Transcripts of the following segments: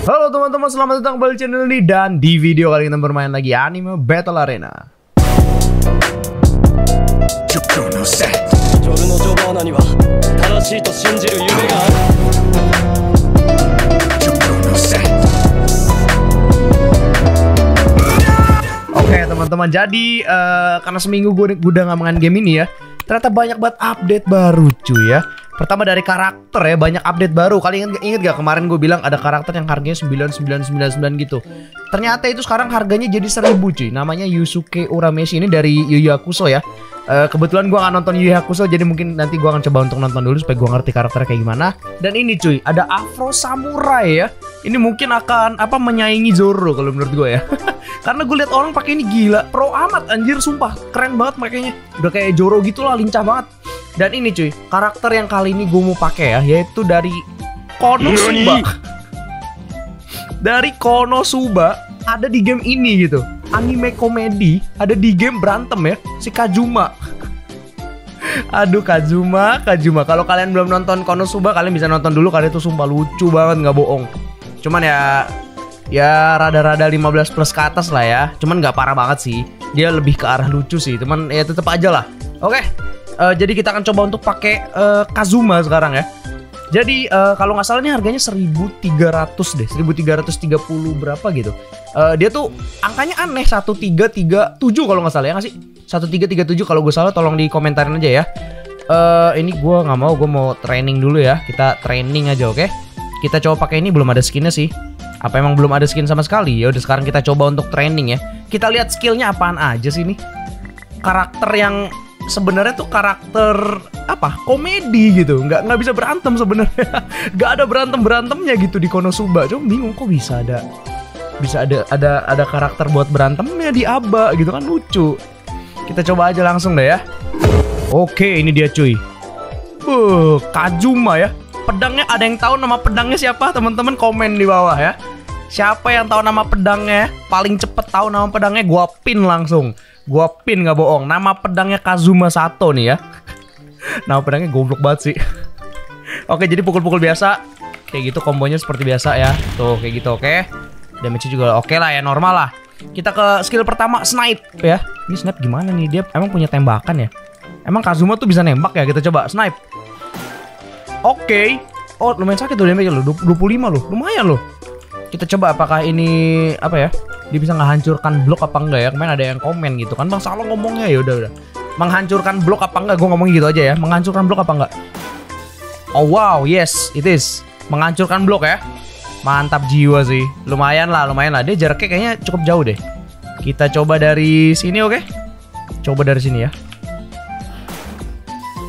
Halo teman-teman, selamat datang kembali di channel ini dan di video kali kita bermain lagi anime Battle Arena. Oke okay, teman-teman, jadi uh, karena seminggu gue, gue udah gak main game ini ya, ternyata banyak banget update baru cuy ya. Pertama dari karakter ya, banyak update baru. Kalian inget, inget gak kemarin gue bilang ada karakter yang harganya 9999 gitu. Ternyata itu sekarang harganya jadi 1000 cuy. Namanya Yusuke Urameshi ini dari Yu ya. Eh, kebetulan gue nggak nonton Yu Hakusho jadi mungkin nanti gue akan coba untuk nonton dulu supaya gue ngerti karakternya kayak gimana. Dan ini cuy, ada Afro Samurai ya. Ini mungkin akan apa menyaingi Zoro kalau menurut gue ya. Karena gue lihat orang pakai ini gila, pro amat anjir sumpah, keren banget makanya. Udah kayak Zoro gitu lah, lincah banget. Dan ini cuy, karakter yang kali ini gue mau pakai ya, yaitu dari Konosuba. dari Konosuba ada di game ini gitu. Anime komedi ada di game berantem ya, si Kazuma. Aduh Kazuma, Kazuma. Kalau kalian belum nonton Konosuba, kalian bisa nonton dulu karena itu sumpah lucu banget nggak bohong. Cuman ya ya rada-rada 15 plus ke atas lah ya. Cuman nggak parah banget sih. Dia lebih ke arah lucu sih. Cuman ya tetap aja lah. Oke. Eh, jadi kita akan coba untuk pakai eh, Kazuma sekarang ya. Jadi eh, kalau nggak salah ini harganya 1300 deh, 1330 berapa gitu. Eh, dia tuh angkanya aneh 1337 kalau nggak salah ya nggak sih? 1337 kalau gue salah tolong di komentarin aja ya. Eh ini gue nggak mau, gue mau training dulu ya. Kita training aja oke? Kita coba pakai ini belum ada skinnya sih. Apa emang belum ada skin sama sekali? Ya udah sekarang kita coba untuk training ya. Kita lihat skillnya apaan aja sih ini. Karakter yang sebenarnya tuh karakter apa komedi gitu. Nggak nggak bisa berantem sebenarnya. Nggak ada berantem berantemnya gitu di Konosuba. Cuma bingung kok bisa ada bisa ada ada ada karakter buat berantemnya di Aba gitu kan lucu. Kita coba aja langsung deh ya. Oke ini dia cuy. Uh Kazuma ya. Pedangnya ada yang tahu nama pedangnya siapa? Teman-teman komen di bawah ya. Siapa yang tahu nama pedangnya? Paling cepet tahu nama pedangnya gua pin langsung gua pin nggak bohong. Nama pedangnya Kazuma Sato nih ya. Nama pedangnya goblok banget sih. Oke jadi pukul-pukul biasa. Kayak gitu kombonya seperti biasa ya. Tuh kayak gitu oke. Damage juga oke lah ya normal lah. Kita ke skill pertama snipe ya. Ini snipe gimana nih? Dia emang punya tembakan ya? Emang Kazuma tuh bisa nembak ya? Kita coba snipe. Oke. Oh, lumayan sakit tuh damage lo. 25 loh. Lumayan loh. Kita coba apakah ini apa ya? Dia bisa ngehancurkan blok apa enggak ya? Kemarin ada yang komen gitu kan. Bang Salo ngomongnya ya udah udah. Menghancurkan blok apa enggak? Gue ngomong gitu aja ya. Menghancurkan blok apa enggak? Oh wow, yes, it is. Menghancurkan blok ya. Mantap jiwa sih. Lumayan lah, lumayan lah. Dia jaraknya kayaknya cukup jauh deh. Kita coba dari sini oke? Coba dari sini ya.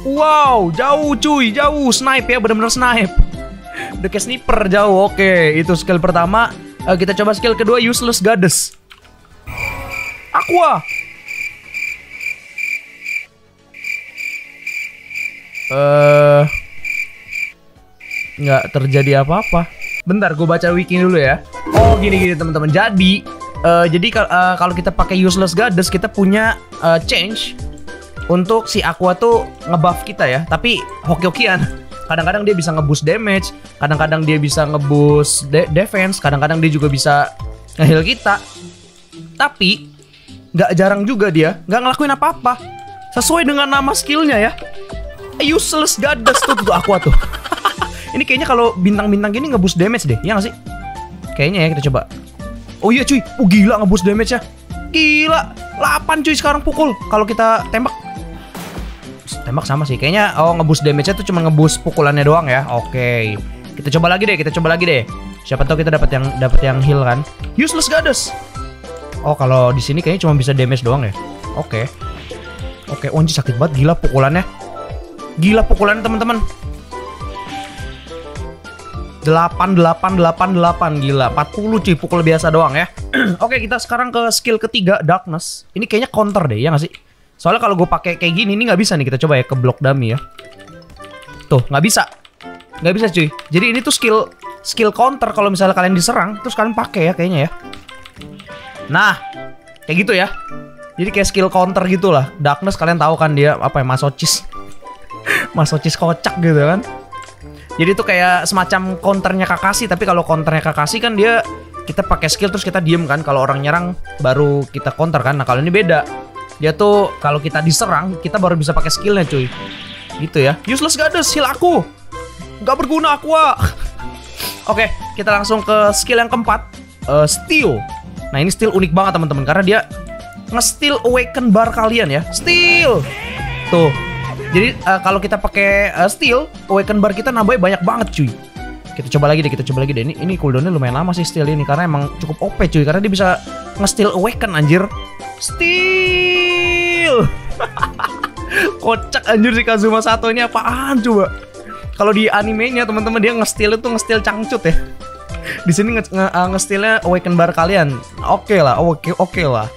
Wow, jauh cuy, jauh snipe ya, bener-bener snipe. Udah kayak sniper jauh. Oke, itu skill pertama. Eh, kita coba skill kedua useless goddess. Aqua. Eh nggak terjadi apa-apa. Bentar, gue baca wiki dulu ya. Oh, gini-gini teman-teman. Jadi, eh, jadi eh, kalau kita pakai useless goddess, kita punya eh, change untuk si Aqua tuh ngebuff kita ya, tapi hoki-hokian. Kadang-kadang dia bisa ngeboost damage, kadang-kadang dia bisa ngeboost de- defense, kadang-kadang dia juga bisa ngeheal kita. Tapi nggak jarang juga dia nggak ngelakuin apa-apa. Sesuai dengan nama skillnya ya. Useless goddess tuh tuh Aqua tuh. Ini kayaknya kalau bintang-bintang gini ngeboost damage deh, ya nggak sih? Kayaknya ya kita coba. Oh iya cuy, oh gila ngeboost damage ya. Gila, 8 cuy sekarang pukul kalau kita tembak tembak sama sih. Kayaknya oh ngeboost damage-nya tuh cuma ngeboost pukulannya doang ya. Oke. Kita coba lagi deh, kita coba lagi deh. Siapa tahu kita dapat yang dapat yang heal kan. Useless goddess. Oh, kalau di sini kayaknya cuma bisa damage doang ya. Oke. Oke, oh, anjir sakit banget gila pukulannya. Gila pukulannya teman-teman. 8 8 8 8 gila 40 cuy pukul biasa doang ya. Oke, kita sekarang ke skill ketiga darkness. Ini kayaknya counter deh, ya nggak sih? Soalnya kalau gue pakai kayak gini ini nggak bisa nih. Kita coba ya ke block dummy ya. Tuh, nggak bisa. Nggak bisa cuy. Jadi ini tuh skill skill counter kalau misalnya kalian diserang terus kalian pakai ya kayaknya ya. Nah, kayak gitu ya. Jadi kayak skill counter gitu lah. Darkness kalian tahu kan dia apa ya masochis. masochis kocak gitu kan. Jadi itu kayak semacam counternya Kakashi, tapi kalau counternya Kakashi kan dia kita pakai skill terus kita diem kan. Kalau orang nyerang baru kita counter kan. Nah kalau ini beda. Dia tuh kalau kita diserang kita baru bisa pakai skillnya cuy. Gitu ya. Useless Goddess, heal aku. Gak berguna aku. Oke, kita langsung ke skill yang keempat. Eh, steal. Nah ini steal unik banget teman-teman karena dia nge-steal awaken bar kalian ya. Steal. Tuh. Jadi eh, kalau kita pakai eh, steal, awaken bar kita nambahnya banyak banget cuy. Kita coba lagi deh, kita coba lagi deh. Ini ini cooldownnya lumayan lama sih steal ini karena emang cukup OP cuy karena dia bisa nge-steal awaken anjir. Steal. Kocak anjir si Kazuma Sato ini apaan coba? Kalau di animenya teman-teman dia nge-steal itu nge-steal cangcut ya. Di sini nge, nge, uh, nge-stealnya awaken bar kalian. Oke lah, oke oke lah.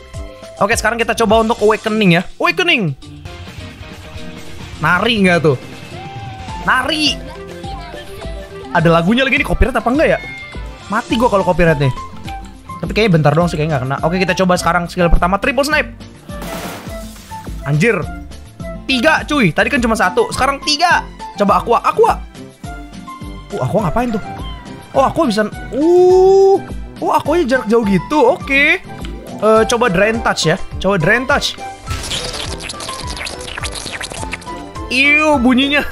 Oke, sekarang kita coba untuk awakening ya. Awakening. Nari nggak tuh? Nari. Ada lagunya lagi nih copyright apa enggak ya? Mati gua kalau copyright nih. Tapi kayaknya bentar doang sih kayaknya nggak kena. Oke, kita coba sekarang skill pertama triple snipe. Anjir. Tiga cuy, tadi kan cuma satu, sekarang tiga. Coba aqua, aqua. Uh, aqua ngapain tuh? Oh, aqua bisa. Uh, oh, aquanya jarak jauh gitu. Oke. Eh, coba drain touch ya. Coba drain touch. Iu bunyinya.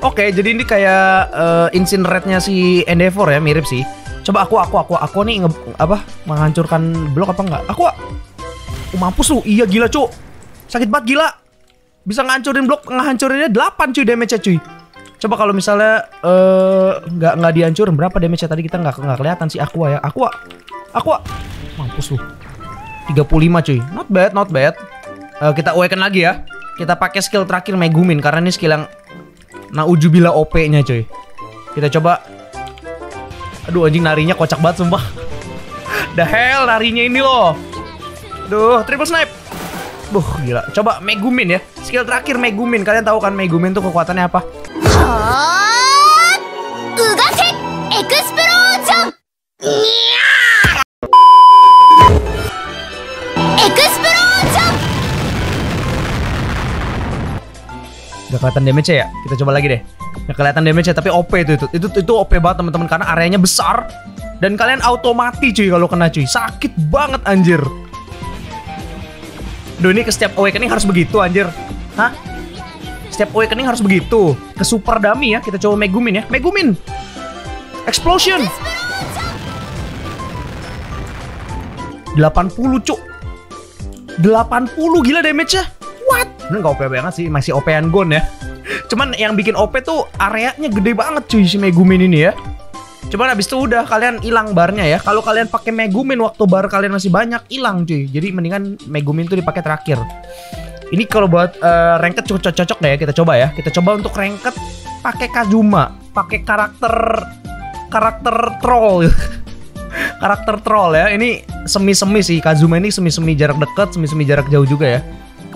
Oke, jadi ini kayak eh, incinerate-nya si Endeavor ya, mirip sih. Coba aku, aku, aku, aku nih nge, apa menghancurkan blok apa enggak? Aku, oh, mampus lu. Iya gila cuk. Sakit banget gila. Bisa ngancurin blok, ngehancurinnya 8 cuy damage-nya cuy. Coba kalau misalnya eh nggak nggak dihancurin berapa damage-nya tadi kita nggak nggak kelihatan sih Aqua ya. Aqua. Aqua. Mampus lu. 35 cuy. Not bad, not bad. Eh, kita awaken lagi ya. Kita pakai skill terakhir Megumin karena ini skill yang Naujubila OP-nya cuy. Kita coba. Aduh anjing narinya kocak banget sumpah. The hell narinya ini loh. Duh, triple snipe. Buh, gila. Coba Megumin ya. Skill terakhir Megumin. Kalian tahu kan Megumin tuh kekuatannya apa? は Gak kelihatan damage ya? Kita coba lagi deh. Gak kelihatan damage ya, tapi OP itu itu. Itu itu OP banget teman-teman karena areanya besar dan kalian auto mati cuy kalau kena cuy. Sakit banget anjir. Duh ini ke setiap awakening harus begitu anjir. Hah? Setiap awakening harus begitu. Ke super dummy ya, kita coba Megumin ya. Megumin. Explosion. 80 cuk. 80 gila damage-nya. What? Ini nggak OP banget sih, masih OP-an Gon ya. Cuman yang bikin OP tuh areanya gede banget cuy si Megumin ini ya. Cuman abis itu udah kalian hilang barnya ya. Kalau kalian pakai Megumin waktu bar kalian masih banyak hilang cuy. Jadi mendingan Megumin tuh dipakai terakhir. Ini kalau buat eh, ranked cocok cocok deh ya kita coba ya. Kita coba untuk ranked pakai Kazuma, pakai karakter karakter troll. karakter troll ya. Ini semi-semi sih Kazuma ini semi-semi jarak dekat, semi-semi jarak jauh juga ya.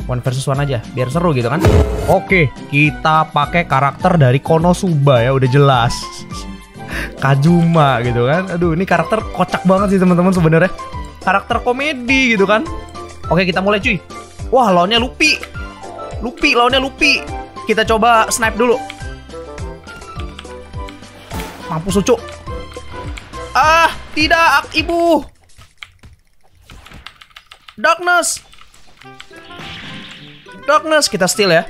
One versus one aja, biar seru gitu kan. Oke, kita pakai karakter dari Konosuba ya, udah jelas. Kazuma gitu kan. Aduh, ini karakter kocak banget sih teman-teman sebenarnya. Karakter komedi gitu kan. Oke, kita mulai cuy. Wah, lawannya Luffy. Luffy, lawannya Luffy. Kita coba snipe dulu. Mampus lucu. Ah, tidak, ibu. Darkness. Darkness, kita steal ya.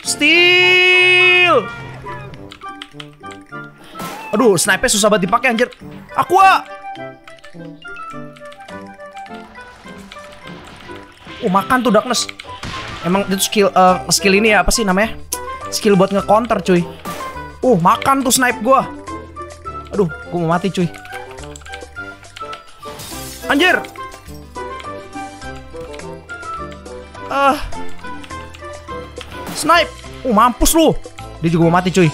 Steal. Aduh, sniper susah banget dipakai anjir. Aqua. Oh, makan tuh Darkness. Emang itu skill eh, skill ini ya apa sih namanya? Skill buat nge-counter, cuy. Uh, makan tuh snipe gua. Aduh, gua mau mati, cuy. Anjir. Ah. Snipe. Uh, mampus lu. Dia juga mau mati, cuy.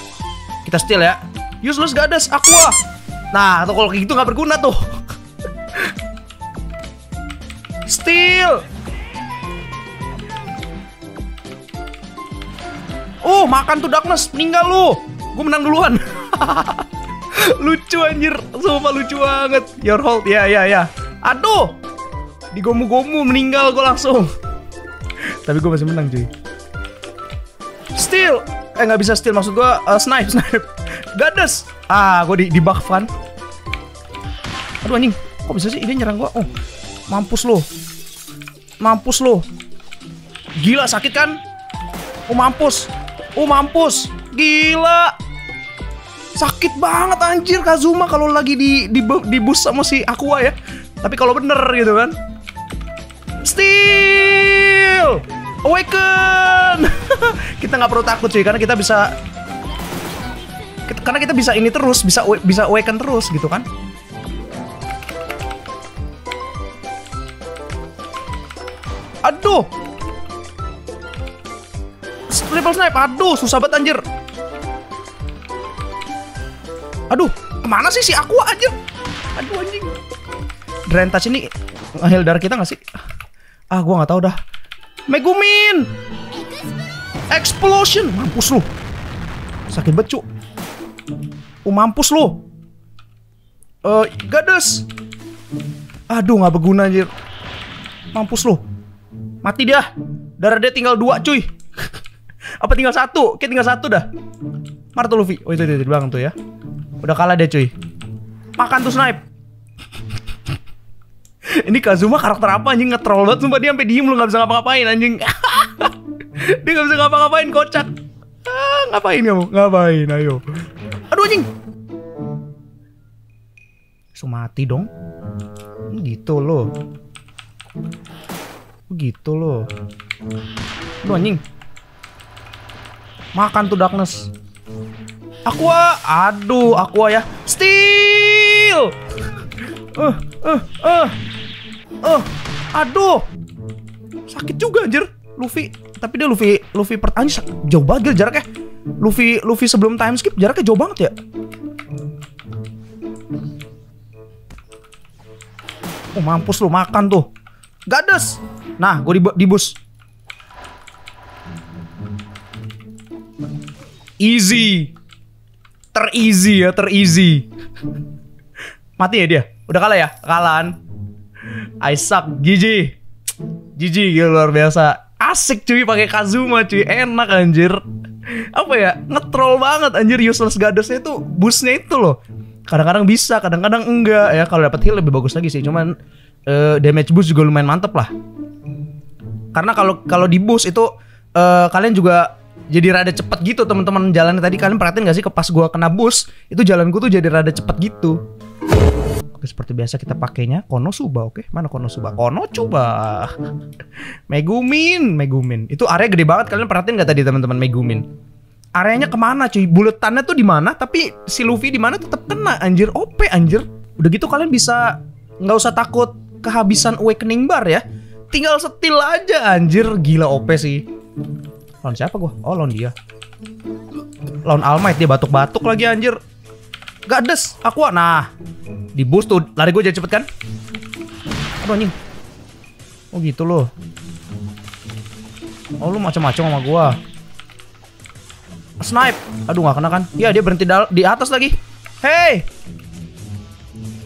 Kita steal ya. Useless Goddess Aqua. Nah, tuh kalau kayak gitu nggak berguna tuh. Steal. Oh, makan tuh Darkness. Meninggal lu. Gue menang duluan. lucu anjir. Sumpah lucu banget. Your hold. Ya, ya, ya. Aduh. Digomu-gomu meninggal gue langsung. Tapi gue masih menang cuy. Steal. Eh nggak bisa steal maksud gua eh, snipe snipe. Gadas. Ah, gua di di buff kan. Aduh anjing, kok bisa sih dia nyerang gua? Oh, mampus lo. Mampus lo. Gila sakit kan? Oh mampus. Oh mampus. Gila. Sakit banget anjir Kazuma kalau lagi di di di bus sama si Aqua ya. Tapi kalau bener gitu kan. Steel. Awaken. kita nggak perlu takut cuy karena kita bisa karena kita bisa ini terus, bisa bisa awaken terus gitu kan. Aduh. Triple snipe, aduh susah banget anjir. Aduh, ke mana sih si Aqua anjir? Aduh anjing. Drain touch ini ngehil darah kita gak sih? Ah, gua nggak tahu dah. Megumin! Explosion! Mampus lu. Sakit banget, Cuk. Oh, mampus lu. Eh, Gades. Aduh, nggak berguna anjir. Mampus lu. Mati dia. Darah dia tinggal dua, cuy. Apa tinggal satu? Kayak tinggal satu dah. Tuh Luffy? Oh itu, itu, itu di belakang tuh ya. Udah kalah dia cuy. Makan tuh snipe. Ini Kazuma karakter apa anjing? Nge-troll banget Sumpah. Dia sampai diem lu gak bisa ngapa-ngapain anjing. Dia gak bisa ngapa-ngapain kocak. Ah, Ngapain kamu? Ngapain? Ayo. Aduh anjing. So mati dong. Gitu loh. Gitu loh. Aduh anjing. Makan tuh darkness. Aqua. Aduh Aqua ya. Steel Eh eh eh. Eh Aduh. Sakit juga anjir. Luffy Tapi dia Luffy Luffy per anjir, sak- jauh banget gila jaraknya. Luffy Luffy sebelum time skip jaraknya jauh banget ya. Oh mampus lu makan tuh. Gades. Nah gue di, di bus. Easy. Ter-easy ya ter-easy. Mati ya dia? Udah kalah ya? Kalahan. I suck. GG GG gitu luar biasa. Asik cuy pakai Kazuma cuy. Enak anjir. Apa ya? Ngetroll banget anjir. Useless Goddess-nya itu Boostnya itu loh. Kadang-kadang bisa Kadang-kadang enggak. Ya Kalau dapat heal lebih bagus lagi sih. Cuman eh, Damage boost juga lumayan mantep lah. Karena kalau kalau di boost itu eh, Kalian juga jadi rada cepet gitu teman-teman jalannya. Tadi kalian perhatiin gak sih ke pas gua kena boost itu jalanku tuh jadi rada cepet gitu seperti biasa kita pakainya Konosuba, oke? Mana Konosuba? Konosuba. Megumin, Megumin. Itu area gede banget. Kalian perhatiin nggak tadi teman-teman Megumin? Areanya ke mana cuy? Buletannya tuh di mana? Tapi si Luffy di mana tetap kena anjir. OP anjir. Udah gitu kalian bisa nggak usah takut kehabisan awakening bar ya. Tinggal setil aja anjir. Gila OP sih. Lawan siapa gua? Oh, lawan dia. Lawan All Might dia batuk-batuk lagi anjir. Gades, aku nah di boost tuh lari gue jadi cepet kan? Aduh anjing. Oh gitu loh. Oh lu macam-macam sama gua. Snipe. Aduh nggak kena kan? Iya dia berhenti di atas lagi. Hey!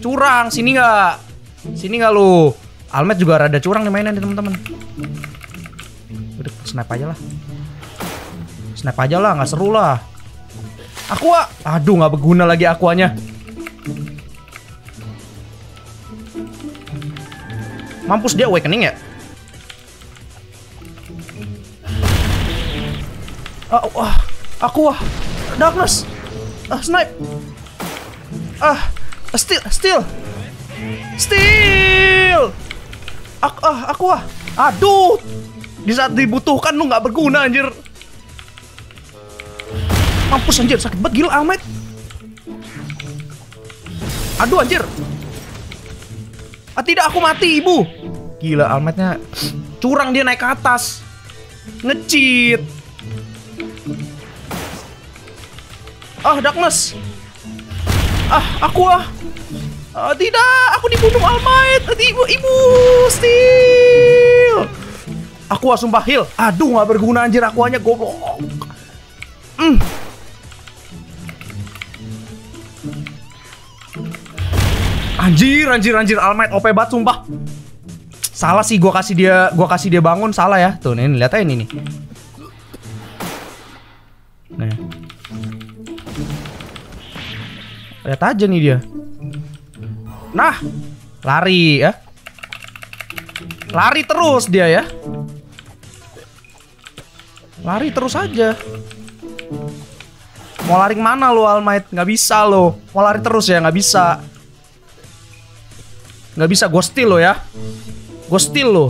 Curang sini nggak? Sini nggak lu? Almet juga rada curang nih mainan nih teman-teman. Udah snipe aja lah. Snipe aja lah nggak seru lah Aqua? Aduh nggak berguna lagi aquanya. Mampus dia awakening ya? Ah, wah, aku wah, darkness, ah, snipe, ah, steal, steal, steal, aku, ah, aku wah, aduh, di saat dibutuhkan lu nggak berguna anjir. Mampus anjir, sakit banget gila Ahmed. Aduh anjir, Ah tidak aku mati ibu Gila Almetnya Curang dia naik ke atas Ngecit Ah darkness Ah aku ah Ah, tidak, aku dibunuh Almight. Ibu, ibu, still. Aku ah, sumpah heal. Aduh, nggak berguna anjir akuanya goblok. Hmm. Anjir, anjir, anjir, Almight OP banget sumpah. Salah sih gua kasih dia gua kasih dia bangun salah ya. Tuh, nih lihat aja ini nih. Nih. Lihat aja nih dia. Nah, lari ya. Lari terus dia ya. Lari terus aja. Mau lari mana lo Almight? Gak bisa lo. Mau lari terus ya, Gak bisa. Nggak bisa. Gue steal lo ya. Gue steal lo.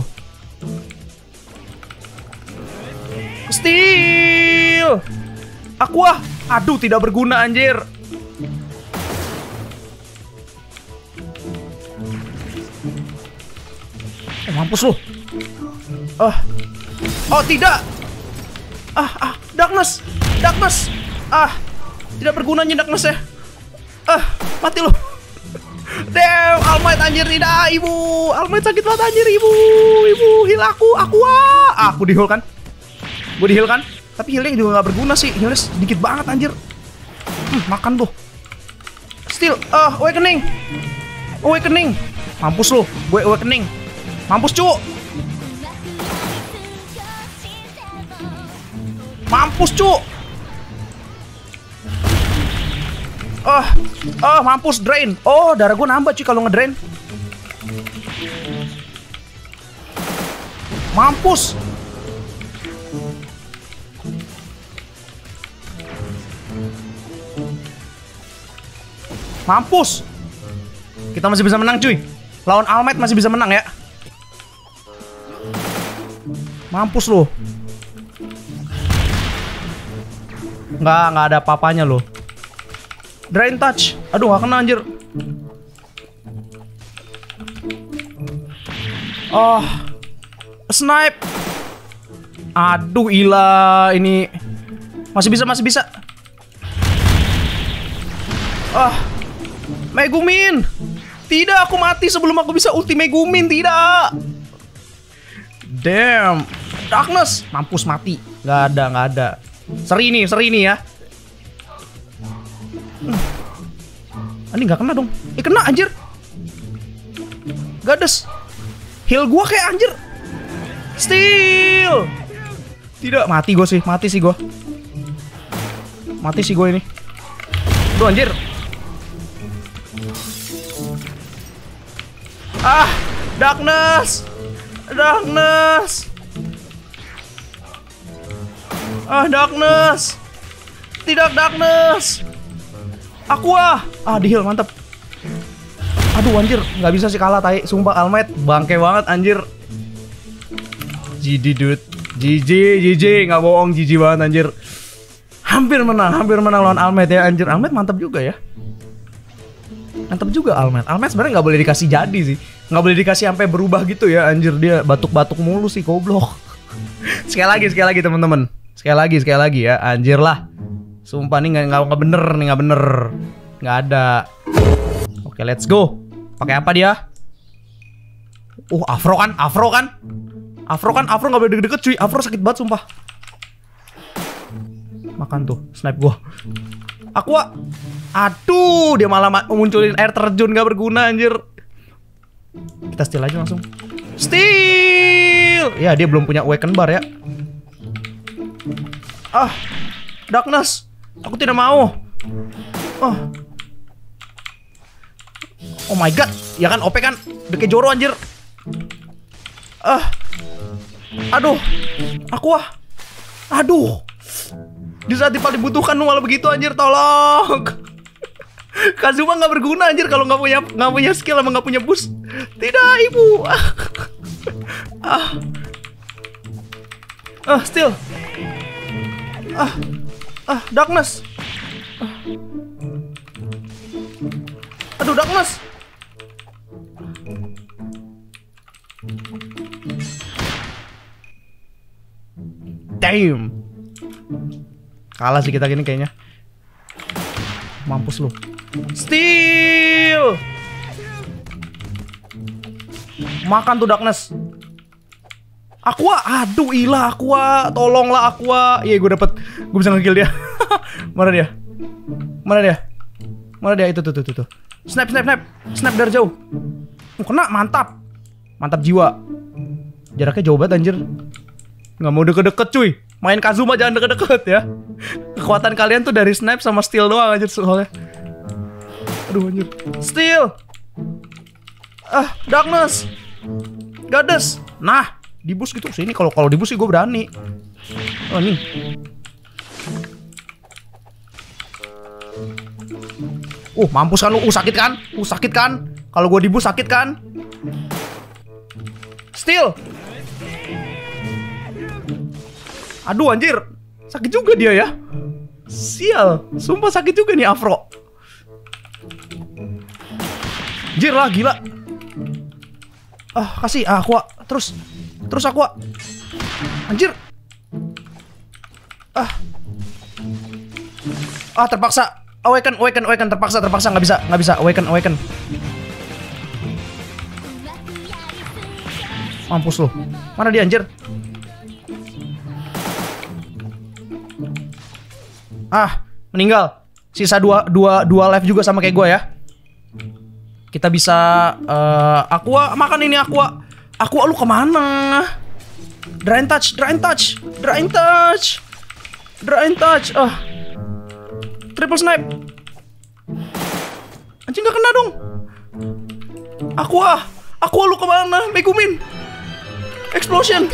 Steal. Aku ah. Aduh tidak berguna anjir. Oh, mampus lu. Ah. Oh, tidak. Ah, ah, darkness. Darkness. Ah. Tidak bergunanya darkness ya. Ah, mati lu. Damn, Almight anjir tidak, ibu. Almight sakit banget anjir, ibu. Ibu, heal aku, aku ah. Aku di heal kan? Gue di heal kan? Tapi healnya juga nggak berguna sih. Healnya sedikit banget anjir. Hmm, makan tuh. Still, ah, awakening. Awakening. Mampus lu, gue awakening. Mampus cu. Mampus cu. Ah, ah, mampus drain. Oh, darah gue nambah cuy kalau ngedrain. Mampus. Mampus. Kita masih bisa menang cuy. Lawan Almight masih bisa menang ya. Mampus lo. Nggak, nggak ada papanya lo. Drain touch. Aduh, gak kena anjir. Oh. Snipe. Aduh, ila ini. Masih bisa, masih bisa. Ah. Megumin. Tidak, aku mati sebelum aku bisa ulti Megumin. Tidak. Damn. Darkness. Mampus mati. Gak ada, gak ada. Seri nih, seri nih ya. Ini gak kena dong. Eh kena anjir. Gades. Heal gua kayak anjir. Steal. Tidak, mati gue sih. Mati sih gue. Mati sih gue ini. Duh anjir. Ah, darkness. Darkness. Ah, darkness. Tidak darkness. Aku ah. Ah, di heal mantap. Aduh anjir, nggak bisa sih kalah tai. Sumpah Almight bangke banget anjir. GG dude. GG, GG, nggak bohong GG banget anjir. Hampir menang, hampir menang lawan Almet ya anjir. Almet mantap juga ya. Mantap juga Almet. Almet sebenarnya nggak boleh dikasih jadi sih. Nggak boleh dikasih sampai berubah gitu ya anjir dia batuk-batuk mulu sih goblok. sekali lagi, sekali lagi teman-teman. Sekali lagi, sekali lagi ya. Anjir lah. Sumpah nih nggak nggak bener nih nggak bener. Nggak ada. Oke, let's go. Pakai apa dia? Uh, Afro kan? Afro kan? Afro kan? Afro nggak boleh deket-deket cuy. Afro sakit banget sumpah. Makan tuh, snipe gua. Aqua. Aduh, dia malah ma- munculin air terjun gak berguna anjir. Kita steal aja langsung. Steal. Ya, dia belum punya awaken bar ya. Ah, darkness. Aku tidak mau. Oh. Oh my god. Ya kan OP kan. Kayak Joro anjir. Ah. Aduh. Aku ah. Aduh. Di saat paling dibutuhkan malah begitu anjir tolong. Kazuma nggak berguna anjir kalau nggak punya nggak punya skill sama nggak punya boost. Tidak ibu. ah. Ah, still. Ah. Ah, darkness. Aduh, darkness. Damn. Kalah sih kita gini kayaknya. Mampus lu. Steal. Makan tuh darkness. Aqua, aduh ilah Aqua, tolonglah Aqua. Iya gue dapet, gue bisa ngekill dia. Mana dia? Mana dia? Mana dia itu tuh tuh tuh. Snap snap snap, snap dari jauh. Oh, kena, mantap, mantap jiwa. Jaraknya jauh banget anjir. Nggak mau deket-deket cuy. Main Kazuma jangan deket-deket ya. Kekuatan kalian tuh dari snipe sama steal doang anjir soalnya. Aduh anjir. Steel. Ah, darkness. Goddess. Nah, dibus gitu sini kalau kalau dibus sih gue berani. Oh ini. Uh, mampus kan lu. Uh, sakit kan? Uh, sakit kan? Kalau gue dibus sakit kan? Steel. Aduh anjir. Sakit juga dia ya. Sial. Sumpah sakit juga nih Afro. Anjir lah gila. Ah, kasih ah, aqua. Terus. Terus aqua. Anjir. Ah. Ah, terpaksa. Awaken, awaken, awaken, terpaksa, terpaksa nggak bisa, nggak bisa. Awaken, awaken. Mampus lu. Mana dia anjir? Ah, meninggal. Sisa dua, dua, dua life juga sama kayak gue ya. Kita bisa eh aqua makan ini aqua. Aqua lu ke mana? Drain touch, drain touch, drain touch, drain touch. Ah, triple snipe. Anjing gak kena dong. Aqua, aqua lu ke mana? Megumin. Explosion.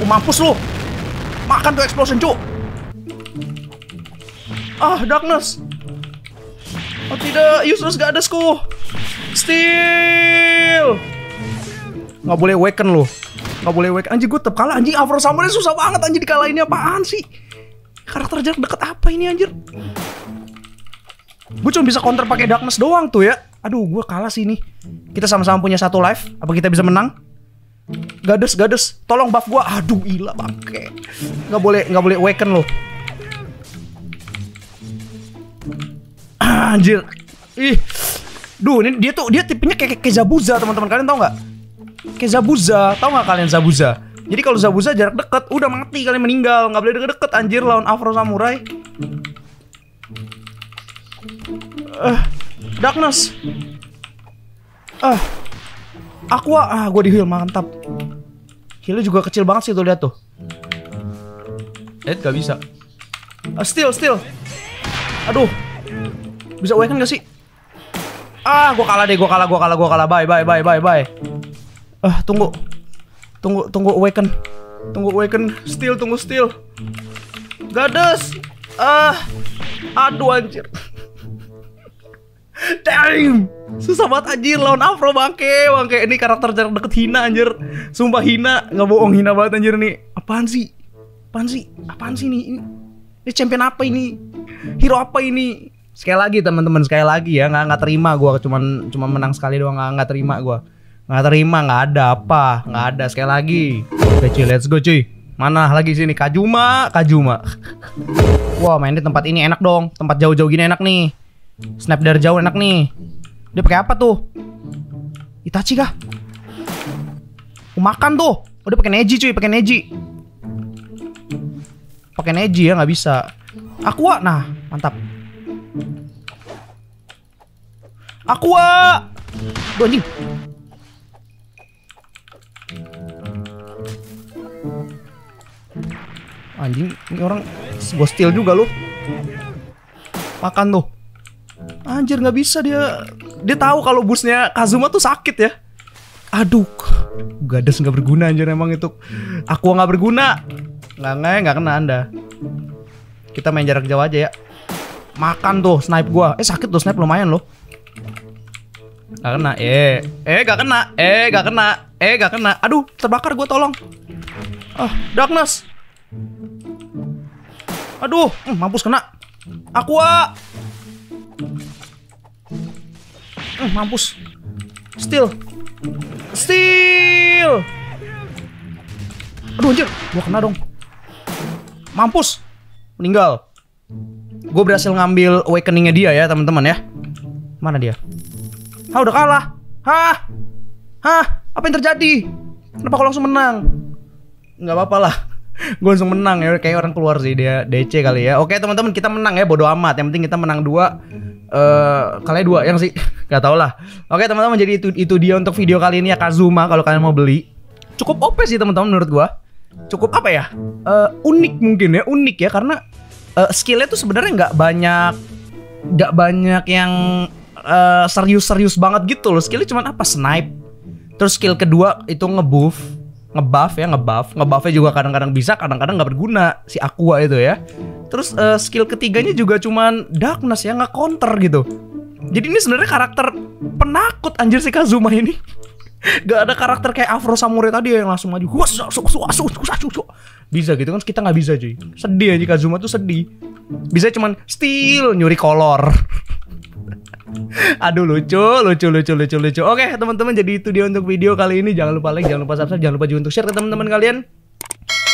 Oh, mampus lu. Makan tuh explosion, cuk. Ah, darkness. Oh tidak, useless gak ada sku. Steel. Nggak boleh awaken lo. Nggak boleh awaken. Anjing gue tetep kalah. Anjing Afro Samurai susah banget anjing dikalahinnya apaan sih? Karakter jarak deket apa ini anjir? Gue cuma bisa counter pakai darkness doang tuh ya. Aduh, gue kalah sih ini. Kita sama-sama punya satu life. Apa kita bisa menang? Gades, gades, tolong buff gue. Aduh, gila bangke. Nggak boleh, nggak boleh awaken lo. Anjir. Ih. Duh, ini dia tuh dia tipenya kayak kayak Zabuza, teman-teman. Kalian tahu nggak? Kayak Zabuza. Tahu nggak kalian Zabuza? Jadi kalau Zabuza jarak dekat, udah mati kalian meninggal. Nggak boleh deket-deket anjir lawan Afro Samurai. Eh, Darkness. Ah. Aqua, ah gue di heal mantap. Healnya juga kecil banget sih tuh lihat tuh. Eh, gak bisa. Ah, still, still. Aduh, bisa awaken gak sih? Ah, gua kalah deh, gua kalah, gua kalah, gua kalah. Bye, bye, bye, bye, bye. Ah, tunggu. Tunggu, tunggu awaken. Tunggu awaken. Still, tunggu still. Gades. Ah. Aduh anjir. Damn. Susah banget anjir lawan Afro bangke, bangke. Ini karakter jarak deket hina anjir. Sumpah hina, nggak bohong hina banget anjir nih. Apaan sih? Apaan sih? Apaan sih nih? Ini, ini champion apa ini? Hero apa ini? Sekali lagi teman-teman, sekali lagi ya nggak nggak terima gue, cuman cuma menang sekali doang nggak nggak terima gue, nggak terima nggak ada apa, nggak ada sekali lagi. Oke let's go cuy. Mana lagi sini Kajuma, Kajuma. Wah main di tempat ini enak dong, tempat jauh-jauh gini enak nih. Snap dari jauh enak nih. Dia pakai apa tuh? Itachi kah? Oh, makan tuh. Oh, dia pakai Neji cuy, pakai Neji. Pakai Neji ya nggak bisa. Aqua, nah mantap. Aqua. Duh anjing. Anjing, ini orang gua steal juga lu. Makan tuh. Anjir nggak bisa dia. Dia tahu kalau busnya Kazuma tuh sakit ya. Aduh, Gades nggak berguna anjir emang itu. Aqua nggak berguna. Nggak nggak nggak kena anda. Kita main jarak jauh aja ya. Makan tuh snipe gua. Eh sakit tuh snipe lumayan loh. Gak kena. Eh, eh gak kena. Eh gak kena. Eh gak kena. Aduh, terbakar gua tolong. Ah, darkness. Aduh, hmm, mampus kena. Aqua. Hmm, mampus. Still. Still. Aduh anjir, gua kena dong. Mampus. Meninggal. Gue berhasil ngambil awakeningnya dia ya teman-teman ya. Mana dia? Hah udah kalah. Hah? Hah? Apa yang terjadi? Kenapa kau langsung menang? Nggak apa-apa lah. Gue langsung menang ya. Kayak orang keluar sih dia DC kali ya. Oke teman-teman kita menang ya. Bodoh amat. Yang penting kita menang dua. Eh kalian dua yang sih. Gak tau lah. Oke teman-teman jadi itu itu dia untuk video kali ini ya Kazuma kalau kalian mau beli. Cukup OP sih teman-teman menurut gua. Cukup apa ya? Eh, unik mungkin ya unik ya karena eh, skillnya tuh sebenarnya nggak banyak nggak banyak yang serius-serius banget gitu loh. Skillnya cuma apa? Snipe. Terus skill kedua itu ngebuff, ngebuff ya, ngebuff. Ngebuffnya juga kadang-kadang bisa, kadang-kadang nggak berguna si Aqua itu ya. Terus eh, skill ketiganya juga cuman darkness ya, nggak counter gitu. Jadi ini sebenarnya karakter penakut anjir si Kazuma ini. Gak ada karakter kayak Afro Samurai tadi yang langsung maju. Bisa gitu kan kita nggak bisa cuy. Sedih aja Kazuma tuh sedih. Bisa cuman steal nyuri kolor. Aduh lucu, lucu, lucu, lucu, lucu. Oke teman-teman jadi itu dia untuk video kali ini. Jangan lupa like, jangan lupa subscribe, jangan lupa juga untuk share ke teman-teman kalian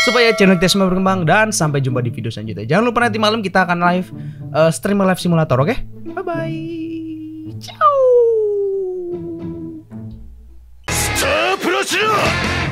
supaya channel kita semua berkembang dan sampai jumpa di video selanjutnya. Jangan lupa nanti malam kita akan live uh, stream live simulator, oke? Okay? Bye bye. Ciao. Star